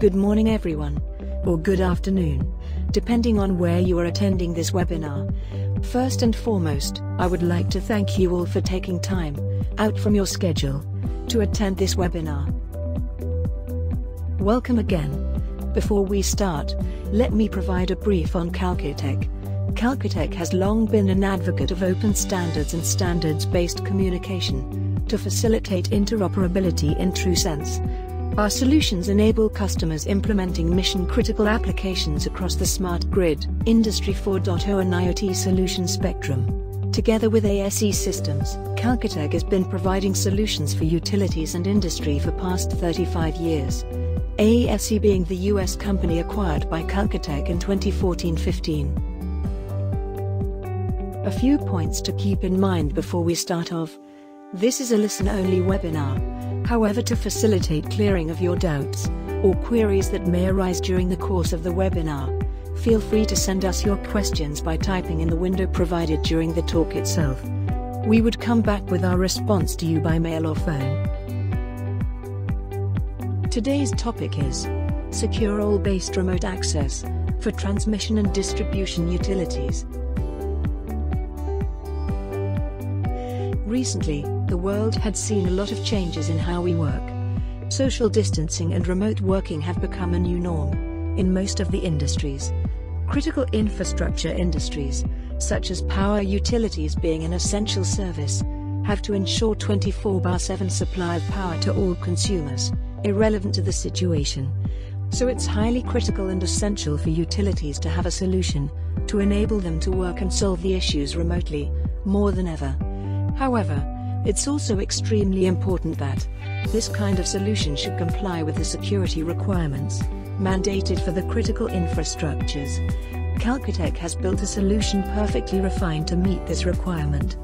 Good morning everyone, or good afternoon, depending on where you are attending this webinar. First and foremost, I would like to thank you all for taking time out from your schedule to attend this webinar. Welcome again. Before we start, let me provide a brief on Kalkitech. Kalkitech has long been an advocate of open standards and standards-based communication to facilitate interoperability in true sense. Our solutions enable customers implementing mission-critical applications across the smart grid, Industry 4.0 and IoT solution spectrum. Together with ASE Systems, Kalkitech has been providing solutions for utilities and industry for past 35 years. ASE being the US company acquired by Kalkitech in 2014-15. A few points to keep in mind before we start off. This is a listen-only webinar. However to facilitate clearing of your doubts, or queries that may arise during the course of the webinar, feel free to send us your questions by typing in the window provided during the talk itself. We would come back with our response to you by mail or phone. Today's topic is Secure All Based Remote Access for Transmission and Distribution Utilities. Recently, the world had seen a lot of changes in how we work. Social distancing and remote working have become a new norm in most of the industries. Critical infrastructure industries, such as power utilities being an essential service, have to ensure 24-7 supply of power to all consumers, irrelevant to the situation. So it's highly critical and essential for utilities to have a solution to enable them to work and solve the issues remotely, more than ever. However, it's also extremely important that this kind of solution should comply with the security requirements mandated for the critical infrastructures. Kalkitech has built a solution perfectly refined to meet this requirement.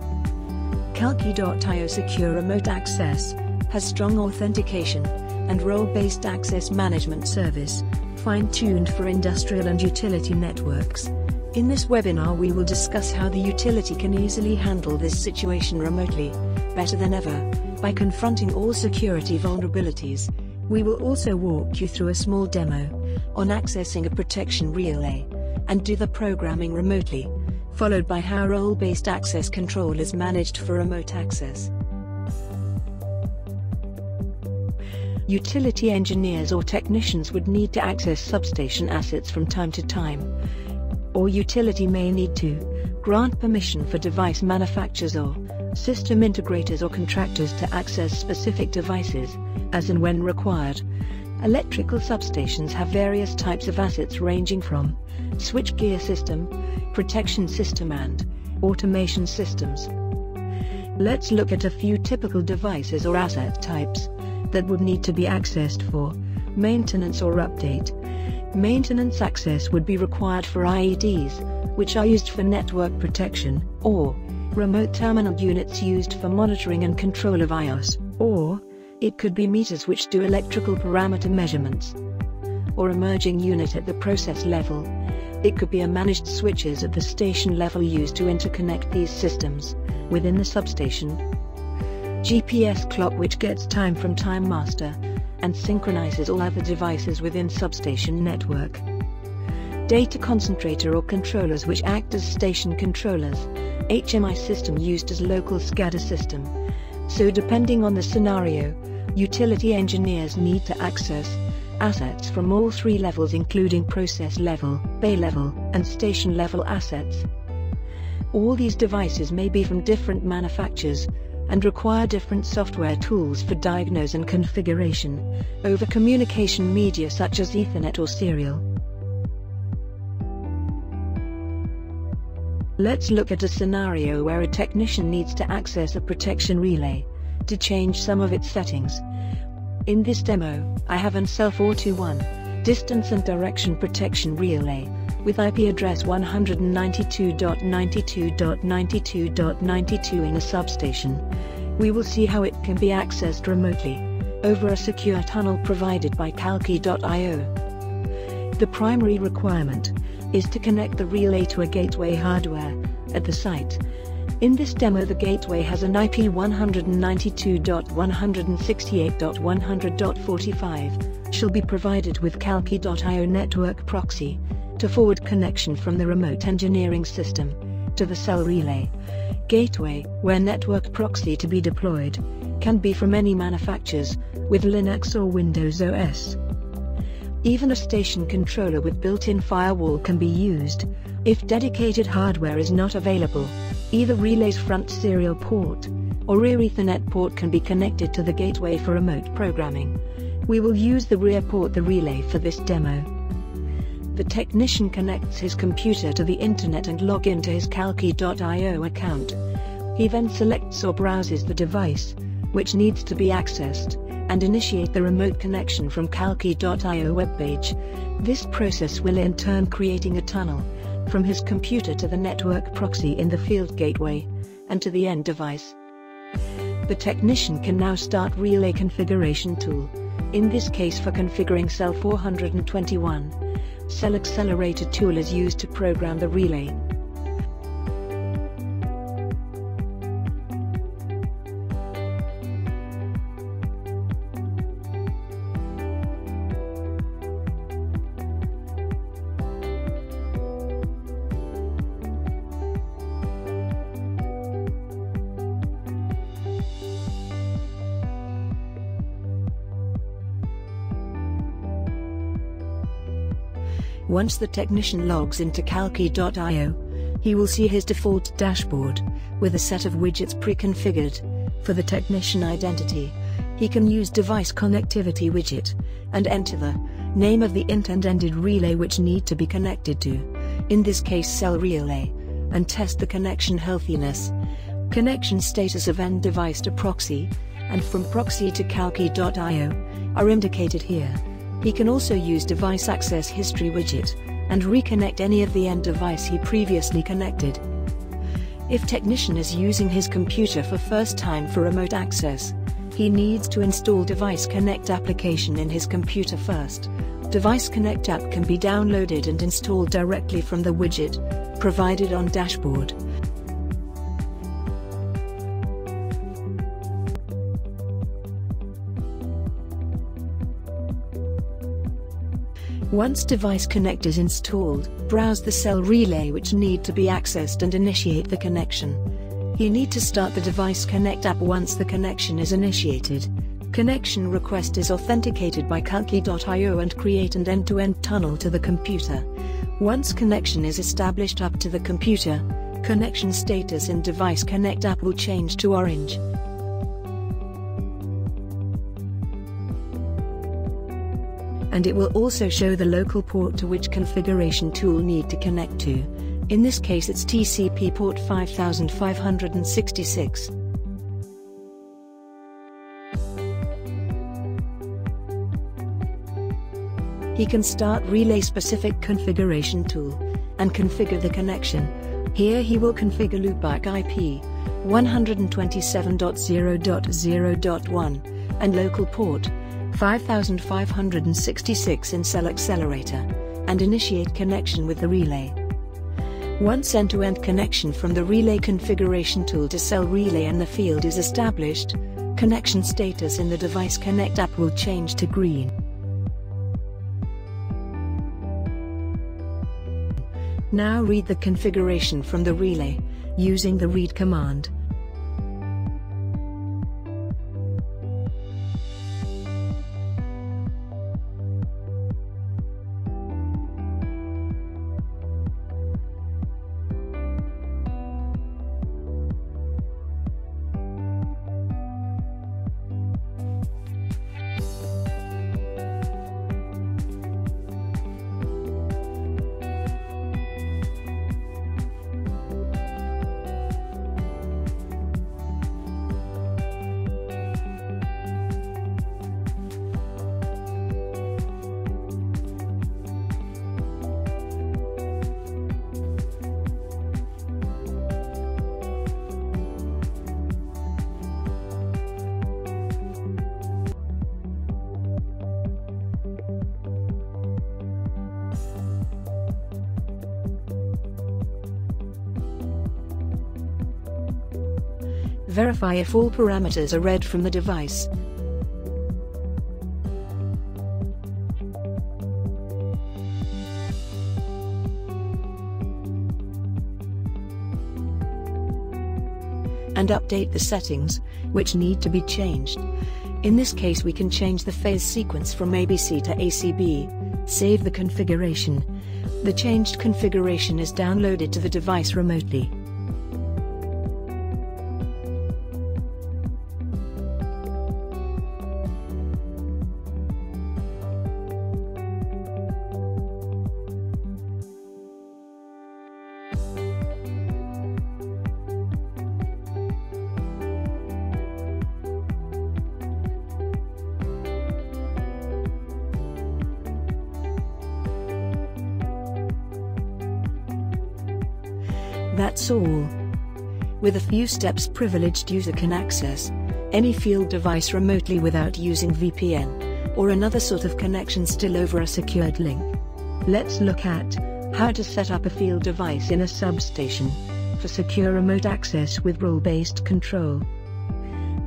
Kalki.io Secure Remote Access has strong authentication and role-based access management service, fine-tuned for industrial and utility networks. In this webinar we will discuss how the utility can easily handle this situation remotely, better than ever, by confronting all security vulnerabilities. We will also walk you through a small demo on accessing a protection relay and do the programming remotely, followed by how role-based access control is managed for remote access. Utility engineers or technicians would need to access substation assets from time to time, or utility may need to grant permission for device manufacturers or system integrators or contractors to access specific devices, as and when required. Electrical substations have various types of assets ranging from switchgear system, protection system and automation systems. Let's look at a few typical devices or asset types that would need to be accessed for maintenance or update. Maintenance access would be required for IEDs, which are used for network protection, or remote terminal units used for monitoring and control of IOS, or it could be meters which do electrical parameter measurements, or emerging unit at the process level. It could be a managed switches at the station level used to interconnect these systems within the substation. GPS clock which gets time from Time Master and synchronizes all other devices within substation network. Data concentrator or controllers which act as station controllers. HMI system used as local SCADA system. So depending on the scenario, utility engineers need to access assets from all three levels including process level, bay level, and station level assets. All these devices may be from different manufacturers, and require different software tools for diagnose and configuration, over communication media such as Ethernet or serial. Let's look at a scenario where a technician needs to access a protection relay to change some of its settings. In this demo, I have an SEL 421 distance and direction protection relay with IP address 192.92.92.92 in a substation. We will see how it can be accessed remotely over a secure tunnel provided by Kalki.io. The primary requirement is to connect the relay to a gateway hardware at the site. In this demo the gateway has an IP 192.168.100.45, shall be provided with Kalki.io network proxy, to forward connection from the remote engineering system, to the SEL relay. Gateway, where network proxy to be deployed, can be from any manufacturers, with Linux or Windows OS. Even a station controller with built-in firewall can be used, if dedicated hardware is not available. Either relay's front serial port, or rear Ethernet port can be connected to the gateway for remote programming. We will use the rear port the relay for this demo. The technician connects his computer to the internet and log into his Kalki.io account. He then selects or browses the device, which needs to be accessed, and initiate the remote connection from Kalki.io webpage. This process will in turn creating a tunnel, from his computer to the network proxy in the field gateway, and to the end device. The technician can now start Relay Configuration Tool, in this case for configuring SEL 421. SEL AcSELerator tool is used to program the relay. Once the technician logs into Kalki.io, he will see his default dashboard, with a set of widgets pre-configured. For the technician identity, he can use device connectivity widget, and enter the name of the intended relay which need to be connected to, in this case SEL relay, and test the connection healthiness. Connection status of end device to proxy, and from proxy to Kalki.io, are indicated here. He can also use Device Access History widget, and reconnect any of the end device he previously connected. If technician is using his computer for first time for remote access, he needs to install Device Connect application in his computer first. Device Connect app can be downloaded and installed directly from the widget provided on dashboard. Once Device Connect is installed, browse the SEL relay which need to be accessed and initiate the connection. You need to start the Device Connect app once the connection is initiated. Connection request is authenticated by Kalki.io and create an end-to-end tunnel to the computer. Once connection is established up to the computer, connection status in Device Connect app will change to orange. And it will also show the local port to which configuration tool need to connect to. In this case it's TCP port 5566. He can start relay-specific configuration tool, and configure the connection. Here he will configure loopback IP 127.0.0.1 and local port 5566 in SEL AcSELerator, and initiate connection with the relay. Once end-to-end connection from the relay configuration tool to SEL relay in the field is established, connection status in the Device Connect app will change to green. Now read the configuration from the relay, using the read command. Verify if all parameters are read from the device. and update the settings, which need to be changed. In this case we can change the phase sequence from ABC to ACB, save the configuration. The changed configuration is downloaded to the device remotely. That's all. With a few steps privileged user can access any field device remotely without using VPN or another sort of connection still over a secured link. Let's look at how to set up a field device in a substation for secure remote access with role-based control.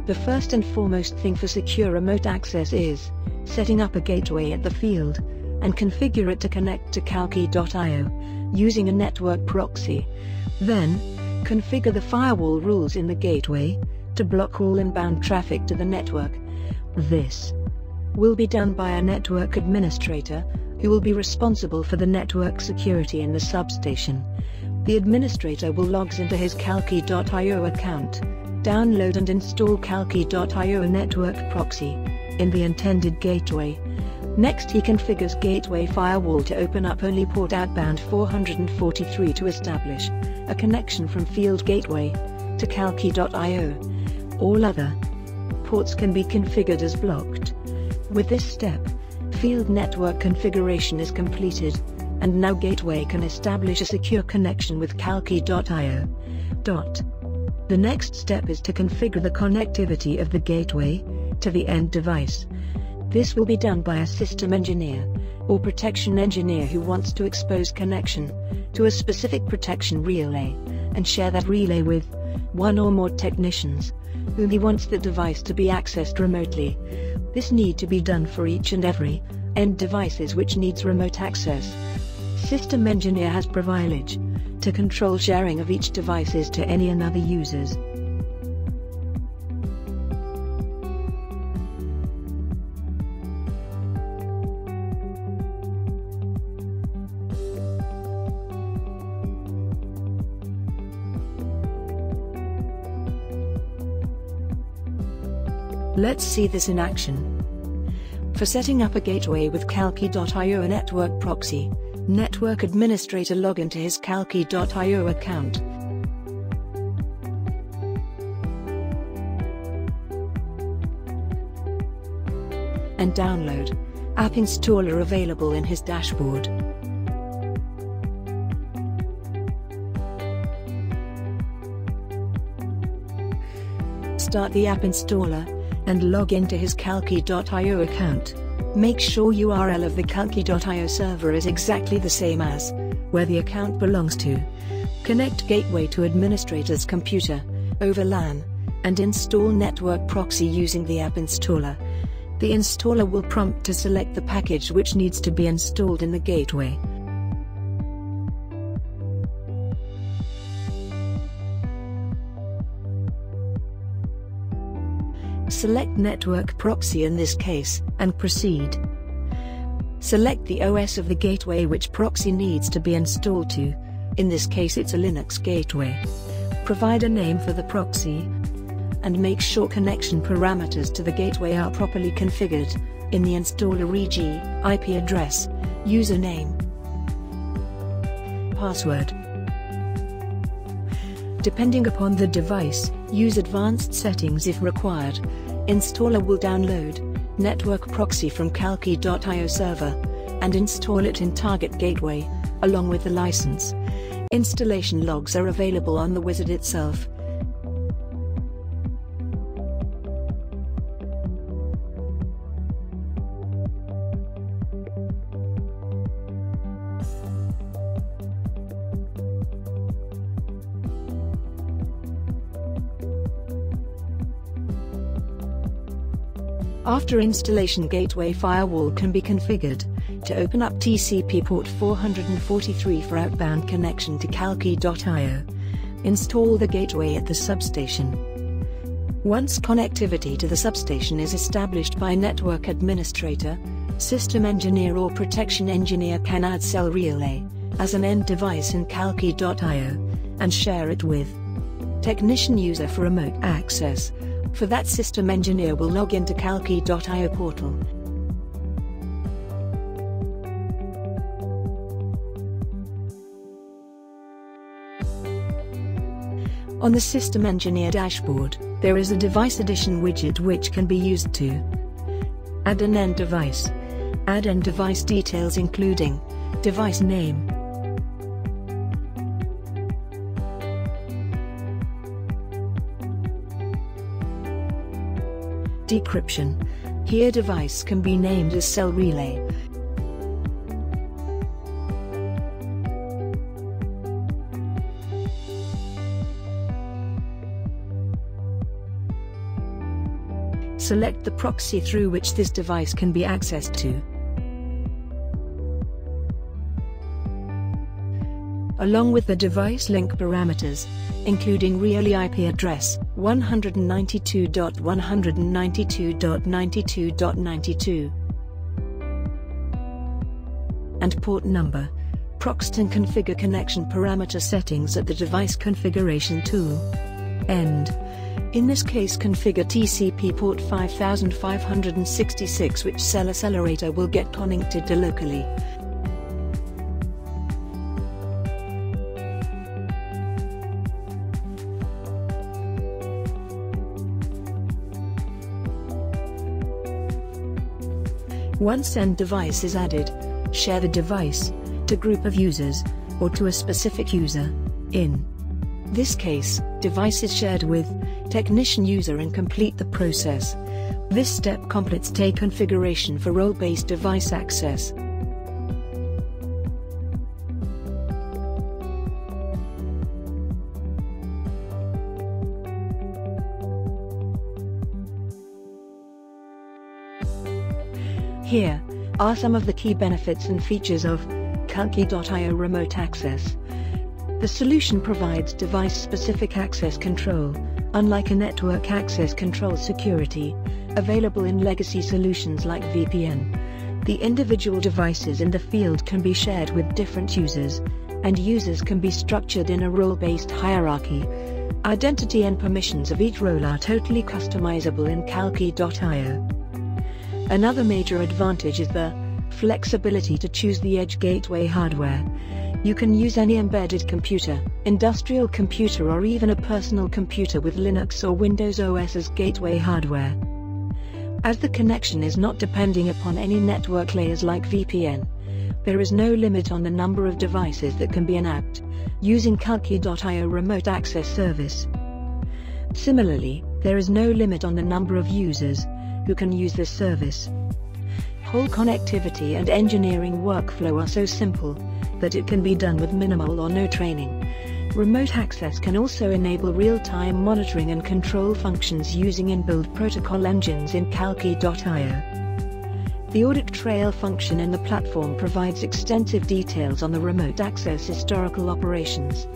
The first and foremost thing for secure remote access is setting up a gateway at the field and configure it to connect to Kalki.io using a network proxy. Then, configure the firewall rules in the gateway to block all inbound traffic to the network. This will be done by a network administrator who will be responsible for the network security in the substation. The administrator will logs into his Kalki.io account, download and install Kalki.io network proxy in the intended gateway. Next he configures gateway firewall to open up only port outbound 443 to establish a connection from field gateway to Kalki.io. All other ports can be configured as blocked. With this step, field network configuration is completed, and now gateway can establish a secure connection with Kalki.io. The next step is to configure the connectivity of the gateway to the end device. This will be done by a system engineer or protection engineer who wants to expose connection to a specific protection relay and share that relay with one or more technicians whom he wants the device to be accessed remotely. This need to be done for each and every end devices which needs remote access. System engineer has privilege to control sharing of each devices to any another users. Let's see this in action. For setting up a gateway with Kalki.io network proxy, network administrator log into his Kalki.io account. And download app installer available in his dashboard. Start the app installer and log into his Kalki.io account. Make sure URL of the Kalki.io server is exactly the same as where the account belongs to. Connect gateway to administrator's computer over LAN and install network proxy using the app installer. The installer will prompt to select the package which needs to be installed in the gateway. Select Network Proxy in this case, and proceed. Select the OS of the gateway which proxy needs to be installed to. In this case it's a Linux gateway. Provide a name for the proxy, and make sure connection parameters to the gateway are properly configured, in the installer e.g., IP address, username, password. Depending upon the device, use advanced settings if required. Installer will download network proxy from Kalki.io server and install it in target gateway, along with the license. Installation logs are available on the wizard itself. After installation Gateway Firewall can be configured to open up TCP port 443 for outbound connection to Kalki.io. Install the gateway at the substation. Once connectivity to the substation is established by network administrator, system engineer or protection engineer can add SEL relay as an end device in Kalki.io and share it with technician user for remote access. For that system engineer will log into Kalki.io portal. On the System Engineer dashboard, there is a Device Addition widget which can be used to add an end device, add end device details including device name, Decryption. Here device can be named as SEL relay. Select the proxy through which this device can be accessed to. Along with the device link parameters, including real IP address 192.192.92.92 and port number. Proxton configure connection parameter settings at the device configuration tool. End. In this case configure TCP port 5566 which SEL AcSELerator will get connected to locally. Once end device is added, share the device to group of users or to a specific user. In this case, device is shared with technician user and complete the process. This step completes T configuration for role-based device access. Here are some of the key benefits and features of Kalki.io Remote Access. The solution provides device-specific access control, unlike a network access control security, available in legacy solutions like VPN. The individual devices in the field can be shared with different users, and users can be structured in a role-based hierarchy. Identity and permissions of each role are totally customizable in Kalki.io. Another major advantage is the flexibility to choose the edge gateway hardware. You can use any embedded computer, industrial computer or even a personal computer with Linux or Windows OS as gateway hardware. As the connection is not depending upon any network layers like VPN, there is no limit on the number of devices that can be enact, using Kalki.io remote access service. Similarly, there is no limit on the number of users, who can use this service. Whole connectivity and engineering workflow are so simple that it can be done with minimal or no training. Remote access can also enable real-time monitoring and control functions using inbuilt protocol engines in Kalki.io. The audit trail function in the platform provides extensive details on the remote access historical operations.